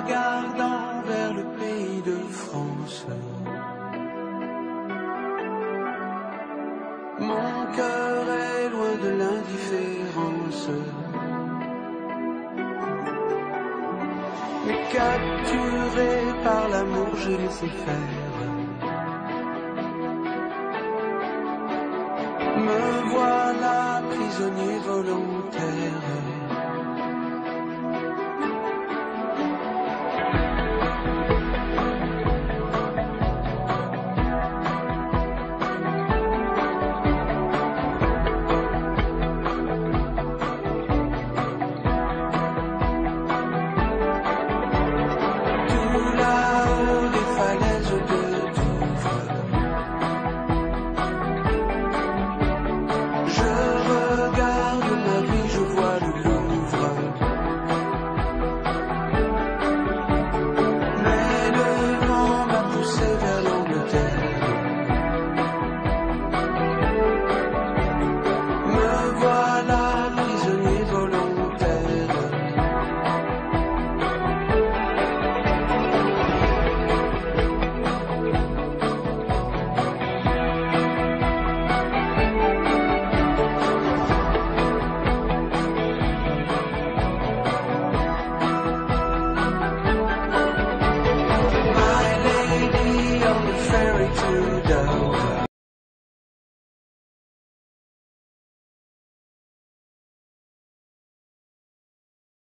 regardant vers le pays de France. Mon cœur est loin de l'indifférence. Mais capturé par l'amour, j'ai laissé faire. Me voilà ferry to Dover.